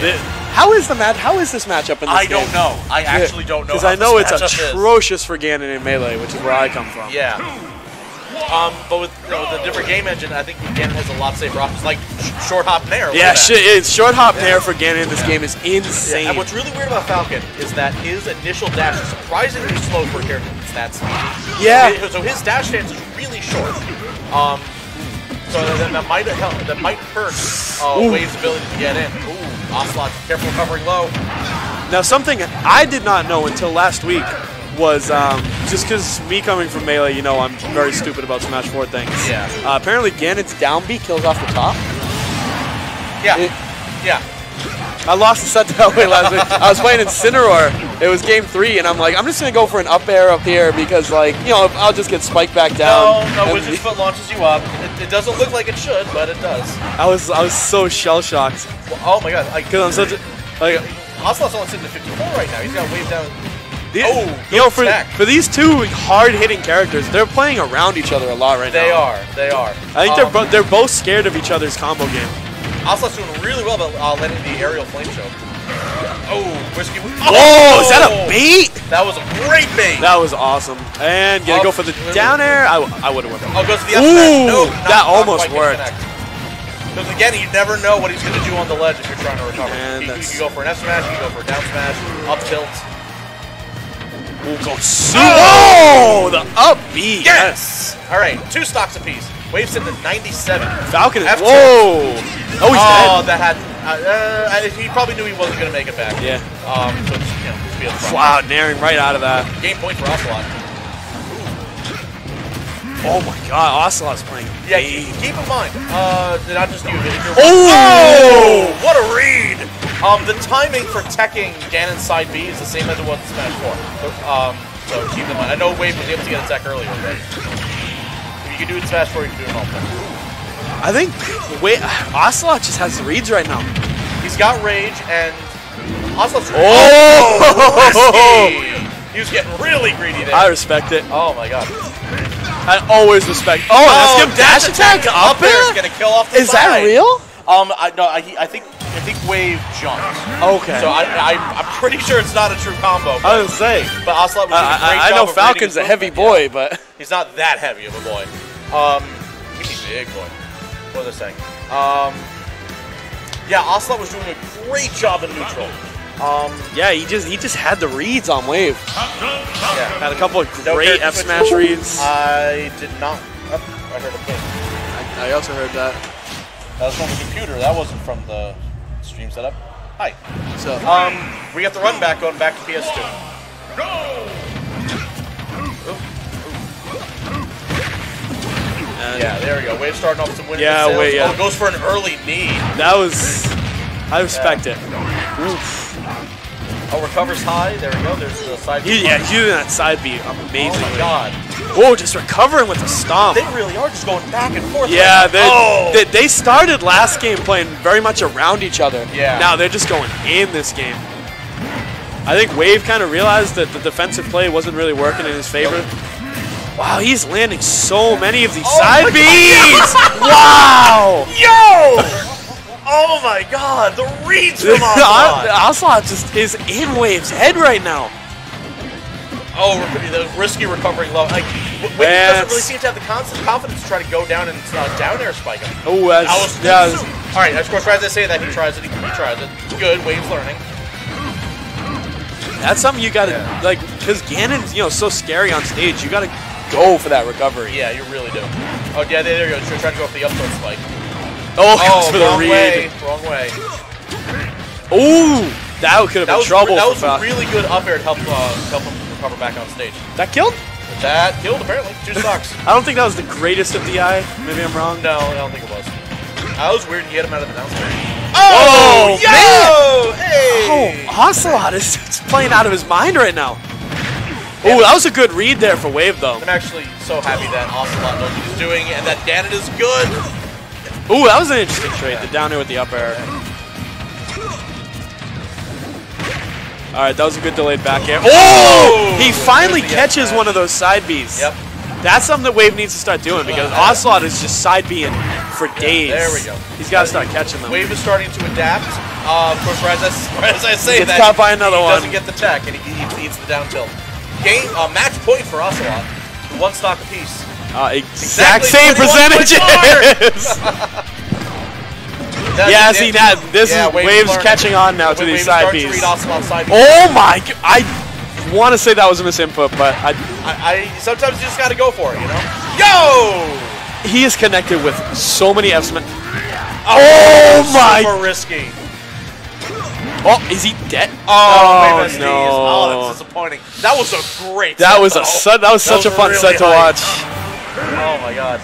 The- how is the match? How is this matchup in this game? I game? don't know. I actually don't know. Because I know it's matchup is. atrocious for Ganon in Melee, which is where I come from. Yeah. Um, but with you know, the different game engine, I think Ganon has a lot safer options, like short hop nair. Yeah, shit, it's short hop nair for Ganon in this game is insane. And what's really weird about Falcon is that his initial dash is surprisingly slow for a character that's that speedy. Yeah. So his- dash dance is really short. Um, so that, that might help. That might hurt uh, Wave's ability to get in. Ooh, Ocelot, careful covering low. Now, something I did not know until last week was um, just because me coming from Melee, you know, I'm very stupid about Smash 4 things. Yeah. Uh, apparently, Ganon's down B kills off the top. Yeah. It- yeah. I lost the set that way last week. I was playing Incineroar. It was game three, and I'm like, I'm just gonna go for an up air up here because, like, you know, I'll just get spiked back down. no, And Wizard's Foot launches you up. It, it doesn't look like it should, but it does. I was, I was so shell shocked Well, oh my god. Because I'm such a, like, Ocelot's only sitting at 54 right now. He's got Wave down. the- Oh, you know, for stack. for these two hard hitting characters, they're playing around each other a lot right They now. They are. They are. I think Um, they're they're both scared of each other's combo game. Ocelot's doing really well about uh, letting the aerial flame show. Oh, whiskey. Oh, Whoa, is that a bait? That was a great bait. That was awesome. And gonna go for the down air. I, I would have went. oh, goes to the up Ooh. No, not, that almost worked. Because again, you never know what he's going to do on the ledge if you're trying to recover. You that's- can go for an F smash, you can go for a down smash, up tilt. Ooh, go su- oh, the up B. Yes! All right, two stocks apiece. Wave's in the 97. Falcon is. F tilt. Whoa. Oh, he's oh, dead. that had. Uh, uh, he probably knew he wasn't going to make it back. Yeah. Um, so just, you know, upfront. Wow, naring right out of that. Game point for Ocelot. Oh my God, Ocelot's playing. Yeah, keep, keep in mind, uh, did not just you, but if you're. Oh! Oh, what a read! Um, the timing for teching Ganon's side B is the same as it was in Smash 4. Um, so keep in mind. I know Wave was able to get a tech earlier, but if you can do it in Smash 4, you can do it in all. I think wait, Ocelot just has the reads right now. He's got rage and Ocelot's Oh! He was getting really greedy there. I respect it. oh my god. I always respect. Oh, that's good dash attack up there is gonna kill off the Is that real? Um, I no, I, I think I think Wave jumped. Okay. So I, I I'm pretty sure it's not a true combo. I But, was gonna say. but Ocelot was great I, I, I know Falcon's a heavy boy, yeah. but He's not that heavy of a boy. Um, he's a big boy. What was I saying? Um, yeah, Ocelot was doing a great job in neutral. Um, yeah, he just he just had the reads on Wave. yeah. Had a couple of great character F smash reads. I did not. Oh, I heard a ping. I also heard that. That was from the computer. That wasn't from the stream setup. Hi. So Um, we got the run back going back to PS2. And Yeah, there we go. Wave starting off some winning Yeah, sales. wait, yeah. Oh, goes for an early knee. that was. I respect it. Oh, recovers high. There we go. There's the side. He, yeah, he's using that side B Oh amazingly. my god. Whoa, just recovering with a stomp. They really are just going back and forth. Yeah, they, oh. they, they started last game playing very much around each other. Yeah. Now they're just going in this game. I think Wave kind of realized that the defensive play wasn't really working in his favor. Wow, he's landing so many of these Oh side Bs! wow! Yo! Oh my god, the reads from Ocelot. Ocelot just is in Wave's head right now. Oh, the risky recovering low. Like, W- Wave doesn't really seem to have the constant confidence to try to go down and uh, down air spike him. Oh, that's, that All right, of course, as I say that, he tries it. He, he tries it. Good, Wave's learning. that's something you gotta, Yeah. like, because Ganon's, you know, so scary on stage, you gotta go for that recovery. Yeah, you really do. Oh, yeah, there you go. Try- Trying to go for the up tilt spike. Oh, Oh, for the wrong read. way. Wrong way. Ooh, that could have been was, trouble that was a really good up air to help, uh, help him recover back on stage. That killed? That killed, apparently. Two stocks. I don't think that was the greatest of the eye. Maybe I'm wrong. No, I don't think it was. That was weird to get him out of the down smash. Oh, yo! Oh, Hey! Ocelot is is playing out of his mind right now. Oh, that was a good read there for Wave, though. I'm actually so happy that Ocelot knows what he's doing and that Ganon is good. Ooh, that was an interesting trade. The down air with the up air. All right, that was a good delayed back air. Oh! He finally catches one of those side Bs. Yep. That's something that Wave needs to start doing because Ocelot is just side Bing for days. there we go. He's got to start catching them. Wave is starting to adapt. Uh, of course, right as, I, right as I say Gets that, caught by another he one. doesn't get the tech, and he, he eats the down tilt. Game, uh, match point for Ocelot. One stock apiece. Uh, exact Exactly same 21 points percentages. Yeah, see that this yeah, is Wave waves catching on now to these side to Bs. read side Bs. Oh my! I want to say that was a misinput, but I, I, I sometimes you just gotta go for it, you know. Yo! he is connected with so many F smash. Oh my! Super risky. Oh, is he dead? Oh, no. oh, that's disappointing. That was a great. That set, was a su- that was such a fun really set to watch. Oh my god.